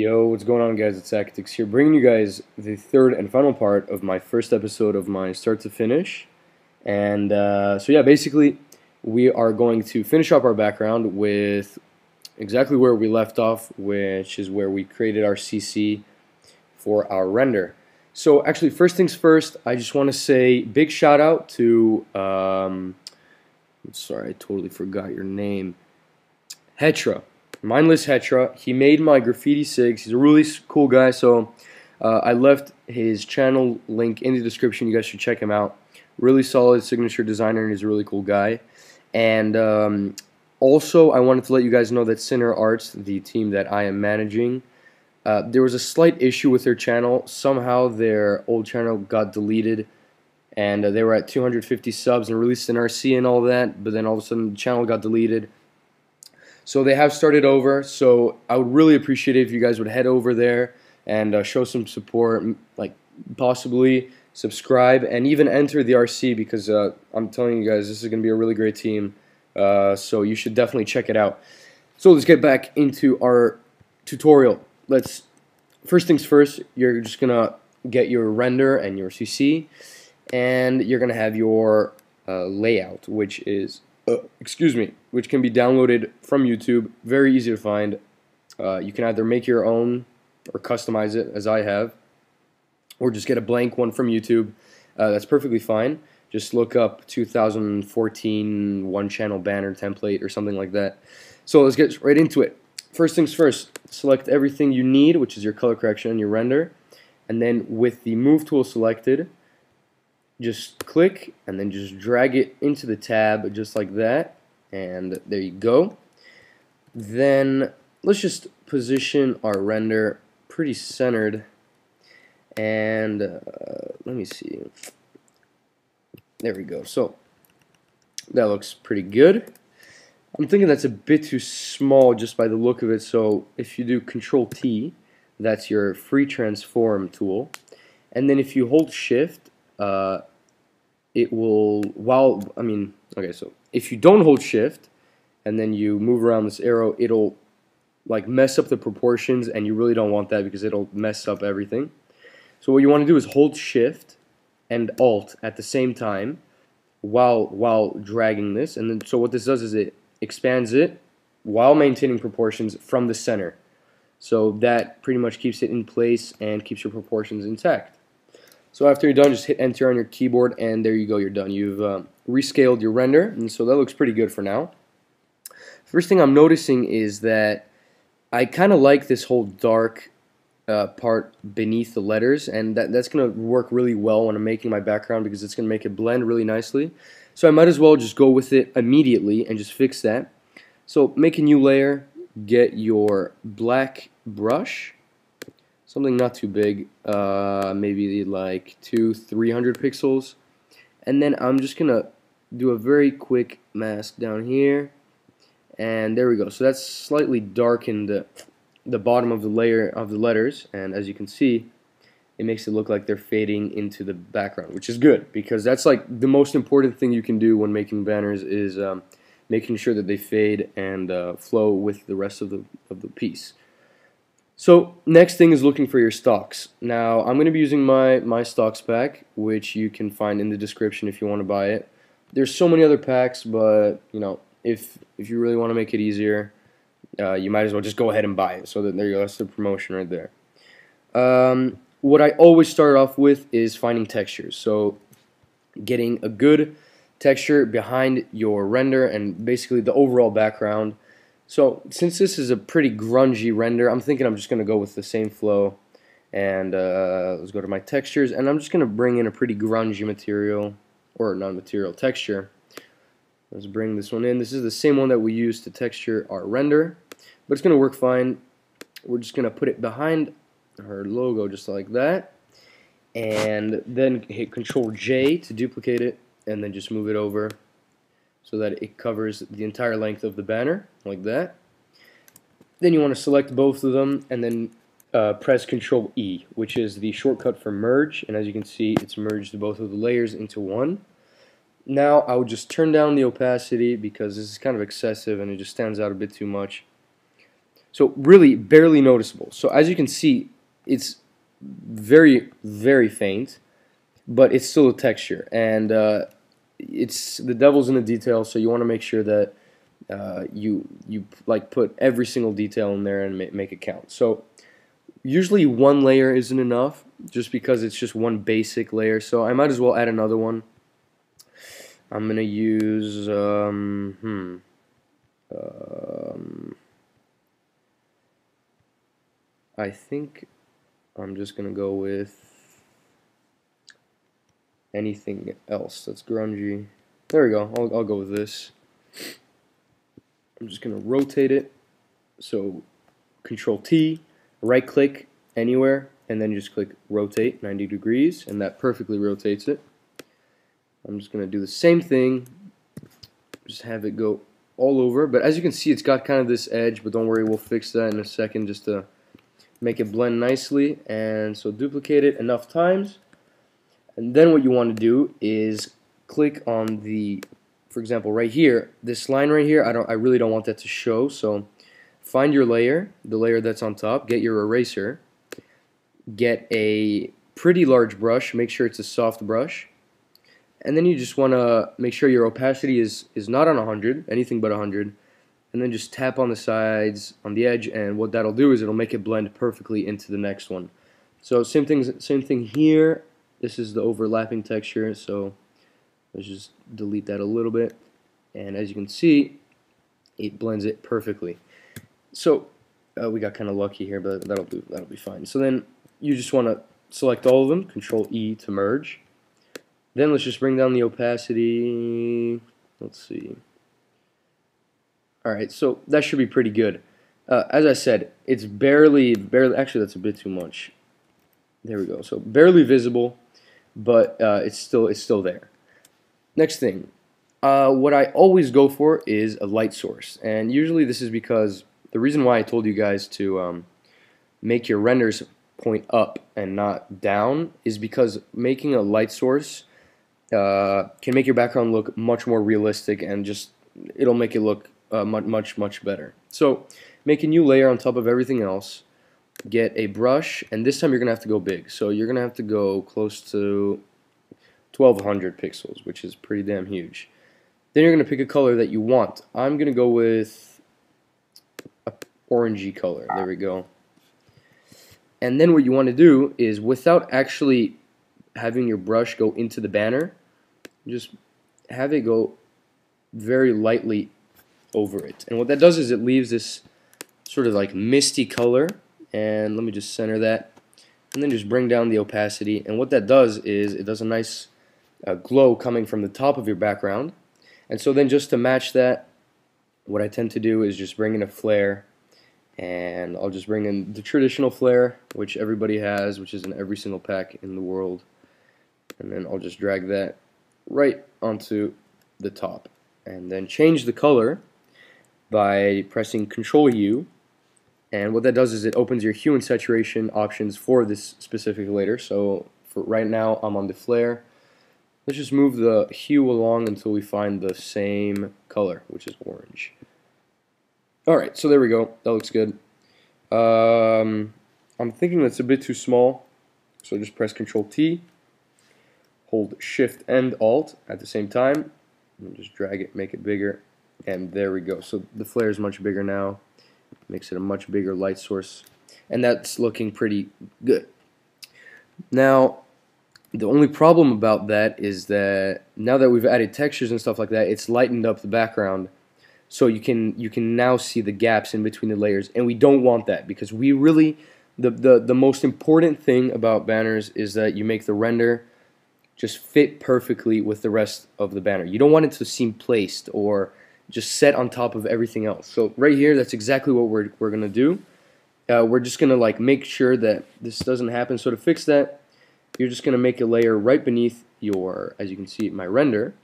Yo, what's going on guys? It's Aqatix here, bringing you guys the third and final part of my first episode of my start to finish. And uh, so yeah, basically we are going to finish up our background with exactly where we left off, which is where we created our CC for our render. So actually, first things first, I just want to say big shout out to, um, sorry, I totally forgot your name, Hetra mindless Hetra. He made my graffiti sigs. He's a really cool guy. So uh, I left his channel link in the description. You guys should check him out. Really solid signature designer, and he's a really cool guy. And um, also, I wanted to let you guys know that Sinner Arts, the team that I am managing, uh, there was a slight issue with their channel. Somehow their old channel got deleted, and uh, they were at 250 subs and released an RC and all that. But then all of a sudden, the channel got deleted so they have started over. So I would really appreciate it if you guys would head over there and uh, show some support, like possibly subscribe and even enter the RC because uh, I'm telling you guys this is going to be a really great team. Uh, so you should definitely check it out. So let's get back into our tutorial. Let's first things first. You're just gonna get your render and your CC, and you're gonna have your uh, layout, which is uh, excuse me, which can be downloaded from YouTube. Very easy to find. Uh, you can either make your own or customize it, as I have, or just get a blank one from YouTube. Uh, that's perfectly fine. Just look up 2014 one channel banner template or something like that. So let's get right into it. First things first, select everything you need, which is your color correction and your render. And then with the move tool selected, just click and then just drag it into the tab just like that. And there you go. Then let's just position our render pretty centered. And uh, let me see. There we go. So that looks pretty good. I'm thinking that's a bit too small just by the look of it. So if you do control T that's your free transform tool. And then if you hold shift uh, it will while I mean okay so if you don't hold shift and then you move around this arrow it'll like mess up the proportions and you really don't want that because it'll mess up everything. So what you want to do is hold shift and alt at the same time while while dragging this. And then so what this does is it expands it while maintaining proportions from the center. So that pretty much keeps it in place and keeps your proportions intact so after you're done, just hit enter on your keyboard and there you go, you're done. You've uh, rescaled your render and so that looks pretty good for now. First thing I'm noticing is that I kind of like this whole dark uh, part beneath the letters and that, that's going to work really well when I'm making my background because it's going to make it blend really nicely. So I might as well just go with it immediately and just fix that. So make a new layer, get your black brush something not too big, uh, maybe like two, 300 pixels. And then I'm just gonna do a very quick mask down here. And there we go. So that's slightly darkened the, the bottom of the layer of the letters. And as you can see, it makes it look like they're fading into the background, which is good because that's like the most important thing you can do when making banners is um, making sure that they fade and uh, flow with the rest of the, of the piece. So next thing is looking for your stocks. Now I'm going to be using my, my stocks pack, which you can find in the description if you want to buy it. There's so many other packs, but you know, if if you really want to make it easier, uh, you might as well just go ahead and buy it. So that there you go, that's the promotion right there. Um, what I always start off with is finding textures. So getting a good texture behind your render and basically the overall background. So since this is a pretty grungy render, I'm thinking I'm just going to go with the same flow. And uh, let's go to my textures, and I'm just going to bring in a pretty grungy material, or non-material texture. Let's bring this one in. This is the same one that we used to texture our render, but it's going to work fine. We're just going to put it behind our logo just like that, and then hit Control J to duplicate it, and then just move it over so that it covers the entire length of the banner like that. Then you want to select both of them and then uh, press Control E, which is the shortcut for merge. And as you can see, it's merged both of the layers into one. Now I would just turn down the opacity because this is kind of excessive and it just stands out a bit too much. So really barely noticeable. So as you can see, it's very, very faint, but it's still a texture. And uh, it's the devil's in the details, so you want to make sure that uh, you you like put every single detail in there and ma make it count. So usually one layer isn't enough just because it's just one basic layer so I might as well add another one I'm gonna use um, hmm um, I think I'm just gonna go with anything else that's grungy. There we go. I'll, I'll go with this. I'm just gonna rotate it. So control T right click anywhere and then just click rotate 90 degrees and that perfectly rotates it. I'm just going to do the same thing. Just have it go all over but as you can see it's got kind of this edge but don't worry we'll fix that in a second just to make it blend nicely. And so duplicate it enough times and then what you want to do is click on the for example right here this line right here I don't I really don't want that to show so find your layer, the layer that's on top, get your eraser, get a pretty large brush, make sure it's a soft brush, and then you just want to make sure your opacity is, is not on 100, anything but 100, and then just tap on the sides, on the edge, and what that'll do is it'll make it blend perfectly into the next one. So same thing, same thing here, this is the overlapping texture, so let's just delete that a little bit, and as you can see, it blends it perfectly. So uh, we got kind of lucky here, but that'll do. That'll be fine. So then you just want to select all of them. Control E to merge. Then let's just bring down the opacity. Let's see. All right, so that should be pretty good. Uh, as I said, it's barely, barely. Actually, that's a bit too much. There we go. So barely visible, but uh, it's still, it's still there. Next thing, uh, what I always go for is a light source, and usually this is because the reason why I told you guys to um, make your renders point up and not down is because making a light source uh, can make your background look much more realistic and just it'll make it look uh, much much much better. So make a new layer on top of everything else. Get a brush, and this time you're gonna have to go big. So you're gonna have to go close to 1200 pixels, which is pretty damn huge. Then you're gonna pick a color that you want. I'm gonna go with a orangey color. There we go. And then what you want to do is without actually having your brush go into the banner, just have it go very lightly over it. And what that does is it leaves this sort of like misty color. And let me just center that. And then just bring down the opacity. And what that does is it does a nice uh, glow coming from the top of your background. And so then just to match that, what I tend to do is just bring in a flare and I'll just bring in the traditional flare which everybody has which is in every single pack in the world and then I'll just drag that right onto the top and then change the color by pressing control U and what that does is it opens your hue and saturation options for this specific layer so for right now I'm on the flare let's just move the hue along until we find the same color which is orange Alright, so there we go. That looks good. Um, I'm thinking that's a bit too small, so just press Control T, hold Shift and Alt at the same time, and just drag it, make it bigger, and there we go. So the flare is much bigger now, makes it a much bigger light source, and that's looking pretty good. Now, the only problem about that is that now that we've added textures and stuff like that, it's lightened up the background so you can you can now see the gaps in between the layers and we don't want that because we really the, the the most important thing about banners is that you make the render just fit perfectly with the rest of the banner you don't want it to seem placed or just set on top of everything else. So right here that's exactly what we're, we're gonna do. Uh, we're just gonna like make sure that this doesn't happen. So to fix that you're just gonna make a layer right beneath your as you can see my render.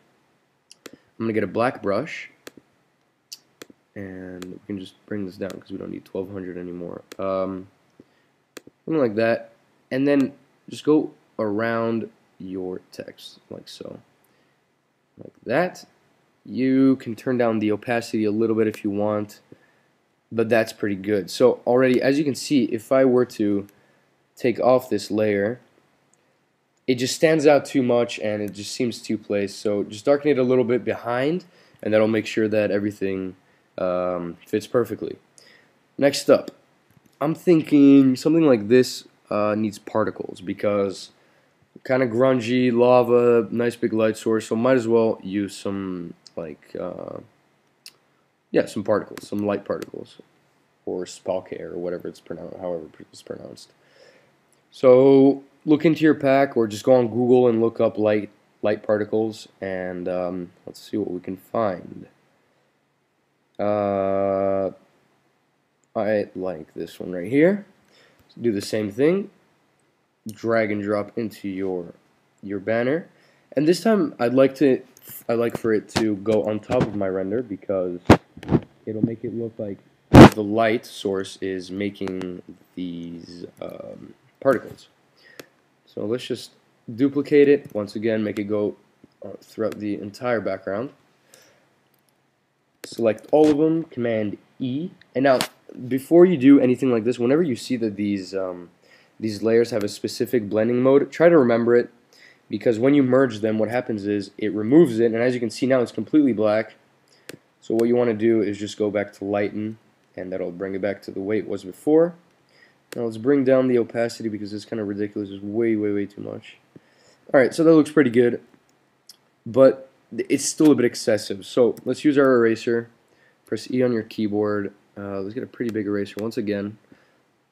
I'm gonna get a black brush. And we can just bring this down because we don't need 1200 anymore. Um, something like that. And then just go around your text like so. Like that you can turn down the opacity a little bit if you want but that's pretty good. So already, as you can see, if I were to take off this layer, it just stands out too much and it just seems too placed. So just darken it a little bit behind and that'll make sure that everything um, fits perfectly. Next up, I'm thinking something like this uh, needs particles because kind of grungy, lava, nice big light source, so might as well use some like uh, yeah, some particles, some light particles, or spalke or whatever it's pronounced, however it's pronounced. So look into your pack, or just go on Google and look up light light particles, and um, let's see what we can find. Uh, I like this one right here. do the same thing. Drag and drop into your your banner, and this time I'd like to I like for it to go on top of my render because it'll make it look like the light source is making these um, particles. So let's just duplicate it. Once again make it go uh, throughout the entire background. Select all of them command E. And now before you do anything like this whenever you see that these um, these layers have a specific blending mode try to remember it because when you merge them what happens is it removes it and as you can see now it's completely black so what you want to do is just go back to lighten and that'll bring it back to the way it was before now let's bring down the opacity because it's kind of ridiculous it's way way way too much Alright, so that looks pretty good, but it's still a bit excessive. So let's use our eraser. Press E on your keyboard. Uh, let's get a pretty big eraser once again.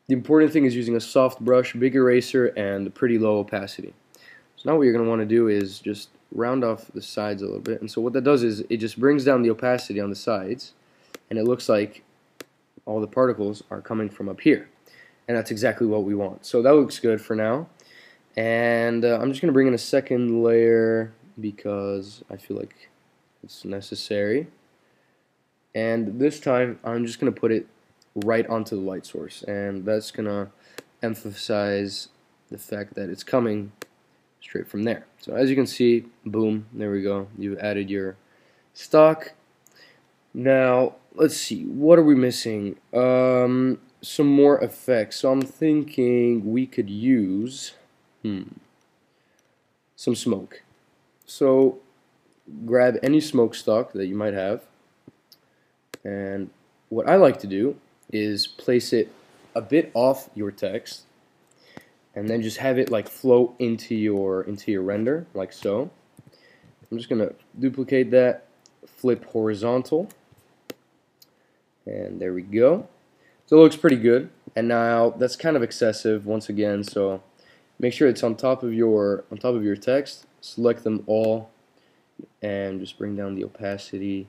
The important thing is using a soft brush, big eraser, and pretty low opacity. So now what you're going to want to do is just round off the sides a little bit. And so what that does is it just brings down the opacity on the sides, and it looks like all the particles are coming from up here. And that's exactly what we want. So that looks good for now. And uh, I'm just going to bring in a second layer because I feel like it's necessary. And this time I'm just going to put it right onto the light source. And that's going to emphasize the fact that it's coming straight from there. So as you can see, boom, there we go. You've added your stock. Now, let's see, what are we missing? Um, some more effects. So I'm thinking we could use Hmm. Some smoke. So grab any smoke stock that you might have and what I like to do is place it a bit off your text and then just have it like float into your into your render like so. I'm just gonna duplicate that, flip horizontal, and there we go. So it looks pretty good. And now that's kind of excessive once again, so make sure it's on top of your on top of your text select them all and just bring down the opacity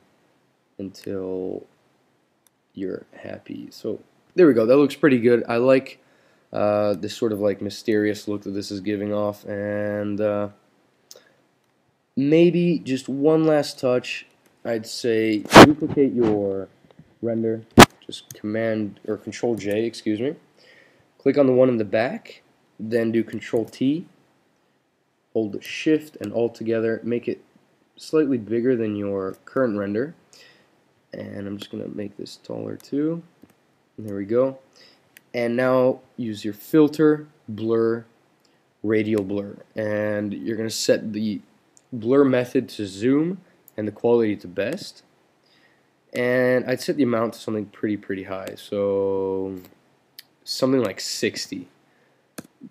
until you're happy so there we go that looks pretty good I like uh, this sort of like mysterious look that this is giving off and uh, maybe just one last touch I'd say duplicate your render just command or control J excuse me click on the one in the back then do Control T, hold Shift and Alt together, make it slightly bigger than your current render. And I'm just to make this taller too. There we go. And now use your filter, blur, radial blur. And you're to set the blur method to zoom and the quality to best. And I'd set the amount to something pretty, pretty high. So something like 60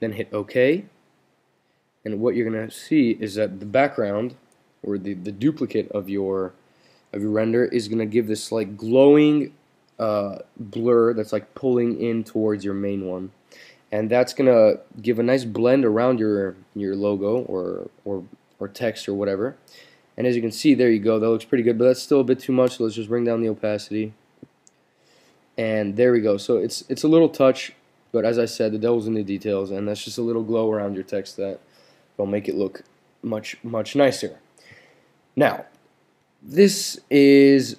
then hit OK and what you're gonna see is that the background or the, the duplicate of your of your render is gonna give this like glowing uh, blur that's like pulling in towards your main one. And that's gonna give a nice blend around your your logo or or or text or whatever. And as you can see there you go. That looks pretty good but that's still a bit too much so let's just bring down the opacity. And there we go. So it's it's a little touch but as I said, the devil's in the details, and that's just a little glow around your text that will make it look much, much nicer. Now, this is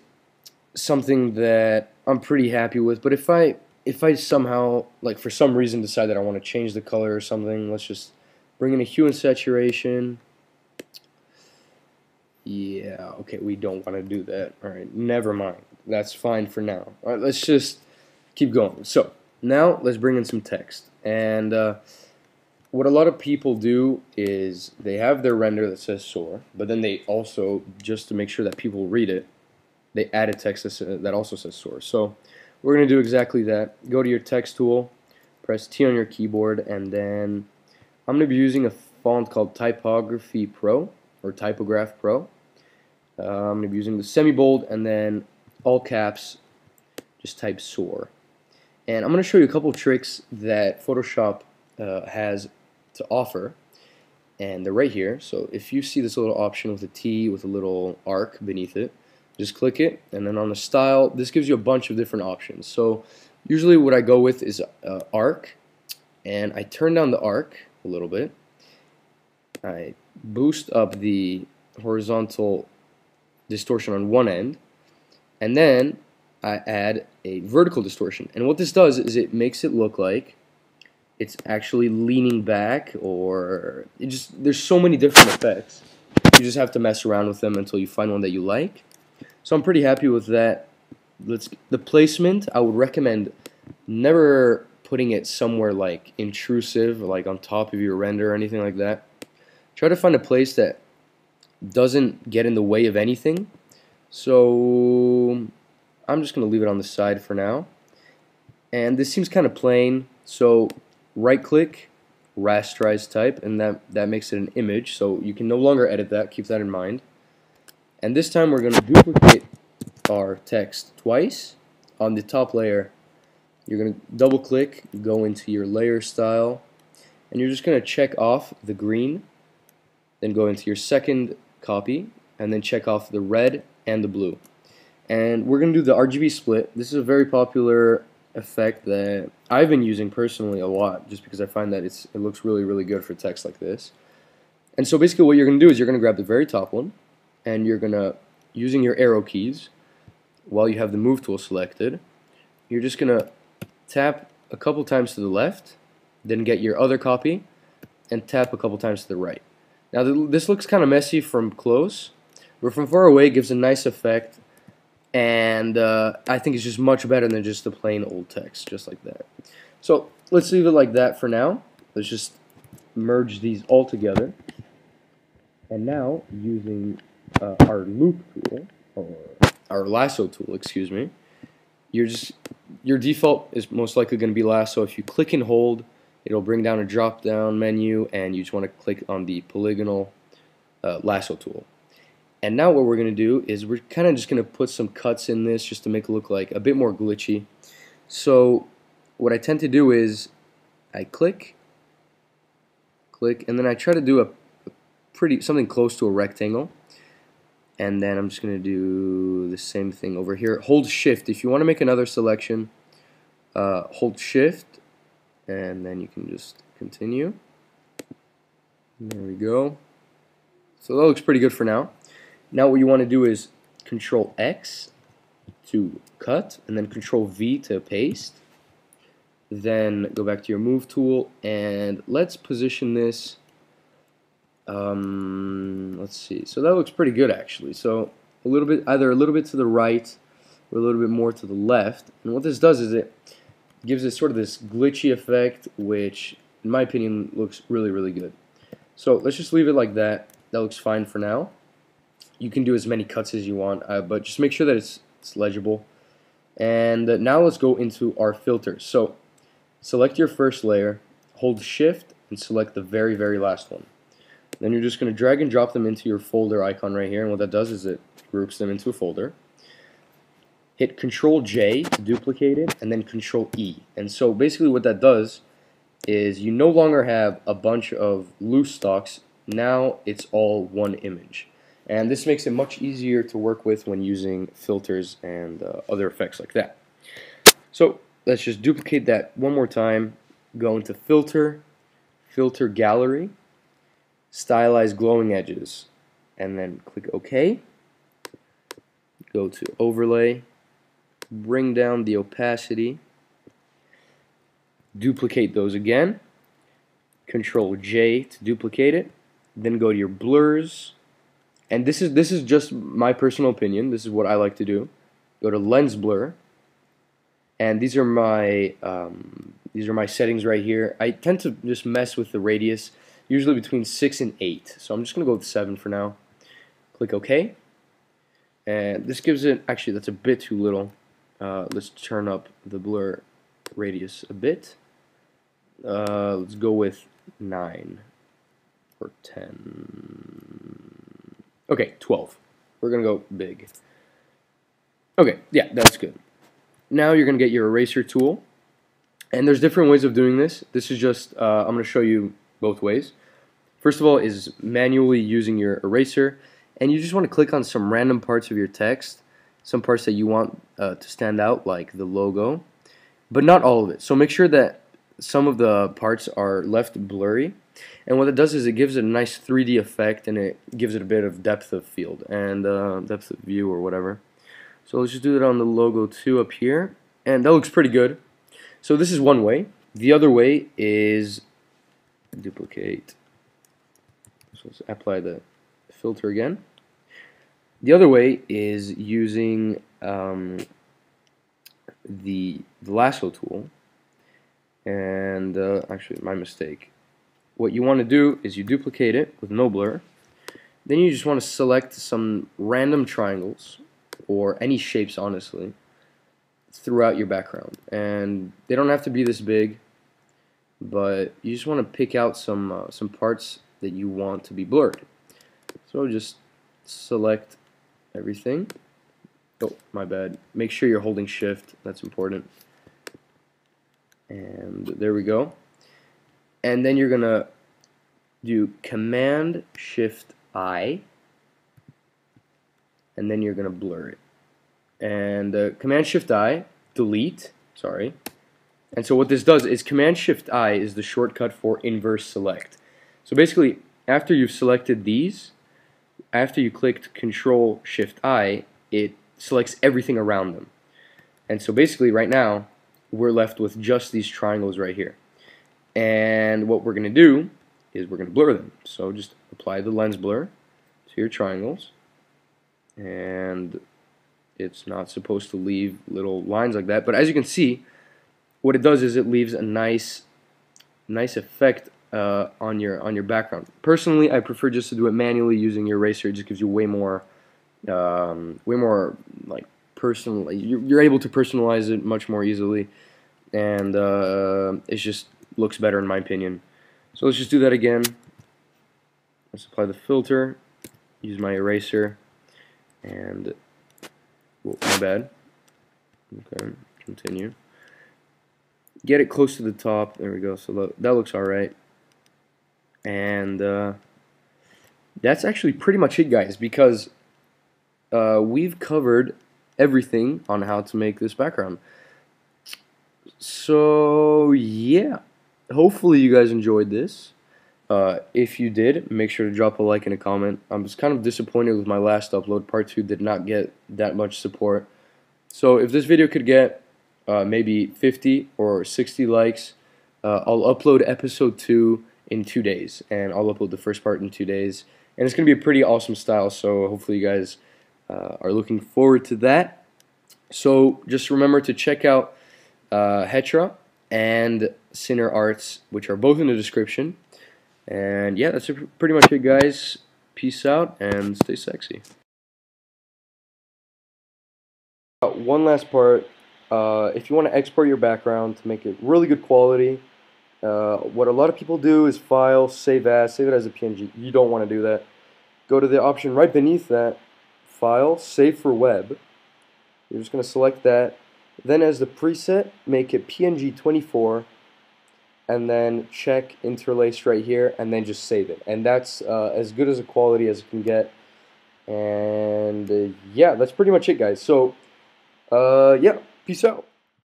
something that I'm pretty happy with, but if I if I somehow, like for some reason, decide that I want to change the color or something, let's just bring in a hue and saturation. Yeah, okay, we don't want to do that. Alright, never mind. That's fine for now. Alright, let's just keep going. So now let's bring in some text. And uh, what a lot of people do is they have their render that says soar, but then they also, just to make sure that people read it, they add a text that also says source. So we're going to do exactly that. Go to your text tool, press T on your keyboard, and then I'm going to be using a font called Typography Pro or Typograph Pro. Uh, I'm going to be using the semi-bold and then all caps, just type soar. And I'm going to show you a couple tricks that Photoshop uh, has to offer and they're right here so if you see this little option with a T with a little arc beneath it just click it and then on the style this gives you a bunch of different options. So usually what I go with is uh, arc and I turn down the arc a little bit. I boost up the horizontal distortion on one end and then I add a vertical distortion. And what this does is it makes it look like it's actually leaning back or it just there's so many different effects. You just have to mess around with them until you find one that you like so I'm pretty happy with that. Let's the placement I would recommend never putting it somewhere like intrusive like on top of your render or anything like that. Try to find a place that doesn't get in the way of anything. So I'm just gonna leave it on the side for now. And this seems kind of plain. So right click rasterize type and that that makes it an image. So you can no longer edit that. Keep that in mind and this time we're going to duplicate our text twice. On the top layer you're going to double click go into your layer style and you're just going to check off the green then go into your second copy and then check off the red and the blue. And we're going to do the RGB split. This is a very popular effect that I've been using personally a lot just because I find that it's it looks really really good for text like this. And so basically what you're going to do is you're going to grab the very top one and you're going to using your arrow keys while you have the move tool selected, you're just going to tap a couple times to the left, then get your other copy and tap a couple times to the right. Now this looks kind of messy from close, but from far away it gives a nice effect and uh, I think it's just much better than just the plain old text, just like that. So let's leave it like that for now. Let's just merge these all together. And now, using uh, our loop tool, or our lasso tool, excuse me, you're just your default is most likely going to be lasso. If you click and hold, it'll bring down a drop-down menu, and you just want to click on the polygonal uh, lasso tool. And now what we're going to do is we're kind of just going to put some cuts in this just to make it look like a bit more glitchy. So what I tend to do is I click, click, and then I try to do a pretty something close to a rectangle. And then I'm just going to do the same thing over here. Hold shift. If you want to make another selection, uh, hold shift, and then you can just continue. There we go. So that looks pretty good for now. Now what you want to do is Control X to cut and then Control V to paste. Then go back to your move tool and let's position this. Um, let's see. So that looks pretty good actually. So a little bit, either a little bit to the right or a little bit more to the left. And what this does is it gives it sort of this glitchy effect, which in my opinion looks really, really good. So let's just leave it like that. That looks fine for now you can do as many cuts as you want, uh, but just make sure that it's, it's legible. And uh, now let's go into our filters. So select your first layer, hold shift, and select the very, very last one. Then you're just going to drag and drop them into your folder icon right here, and what that does is it groups them into a folder. Hit Control J to duplicate it, and then Control E. And so basically what that does is you no longer have a bunch of loose stocks, now it's all one image and this makes it much easier to work with when using filters and uh, other effects like that. So let's just duplicate that one more time, go into filter, filter gallery, stylize glowing edges, and then click OK. Go to overlay, bring down the opacity, duplicate those again, control J to duplicate it, then go to your blurs, and this is this is just my personal opinion. This is what I like to do. Go to lens blur, and these are my um, these are my settings right here. I tend to just mess with the radius, usually between 6 and 8. So I'm just going to go with 7 for now. Click OK. And this gives it, actually that's a bit too little. Uh, let's turn up the blur radius a bit. Uh, let's go with 9 or 10. Okay, 12. We're going to go big. Okay, yeah, that's good. Now you're going to get your eraser tool and there's different ways of doing this. This is just, uh, I'm going to show you both ways. First of all is manually using your eraser, and you just want to click on some random parts of your text, some parts that you want uh, to stand out, like the logo, but not all of it. So make sure that some of the parts are left blurry, and what it does is it gives it a nice 3D effect, and it gives it a bit of depth of field, and uh, depth of view, or whatever. So let's just do that on the logo too up here, and that looks pretty good. So this is one way. The other way is duplicate. So let's apply the filter again. The other way is using um, the, the lasso tool. And uh, actually, my mistake. What you want to do is you duplicate it with no blur. Then you just want to select some random triangles or any shapes, honestly throughout your background. And they don't have to be this big, but you just want to pick out some uh, some parts that you want to be blurred. So just select everything. Oh, my bad. Make sure you're holding shift. That's important. And there we go. And then you're going to do command shift I and then you're going to blur it and uh, Command Shift I, delete, sorry. And so what this does is Command Shift I is the shortcut for inverse select. So basically, after you've selected these, after you clicked Control Shift I, it selects everything around them. And so basically right now, we're left with just these triangles right here. And what we're going to do is we're going to blur them. So just apply the lens blur to your triangles. And it's not supposed to leave little lines like that. But as you can see, what it does is it leaves a nice, nice effect uh, on your on your background. Personally, I prefer just to do it manually using your eraser. It just gives you way more, um, way more like personal. You're, you're, able to personalize it much more easily, and uh, it just looks better in my opinion. So let's just do that again. Let's apply the filter, use my eraser, and my bad. Okay, continue. Get it close to the top. There we go. So that, looks alright. And uh, that's actually pretty much it, guys, because uh, we've covered everything on how to make this background. So, yeah. Hopefully you guys enjoyed this. Uh, if you did, make sure to drop a like and a comment. I was kind of disappointed with my last upload. Part 2 did not get that much support. So if this video could get uh, maybe 50 or 60 likes, uh, I'll upload episode 2 in two days. And I'll upload the first part in two days. And it's going to be a pretty awesome style, so hopefully you guys uh, are looking forward to that. So just remember to check out uh, Hetra and Sinner Arts, which are both in the description. And yeah, that's pretty much it, guys. Peace out and stay sexy. Uh, one last part. Uh, if you want to export your background to make it really good quality, uh, what a lot of people do is file, save as, save it as a PNG. You don't want to do that. Go to the option right beneath that, file, save for web. You're just going to select that. Then as the preset, make it PNG 24 and then check interlace right here and then just save it and that's uh, as good as a quality as it can get and uh, yeah that's pretty much it guys so uh, yeah peace out